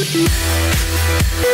Música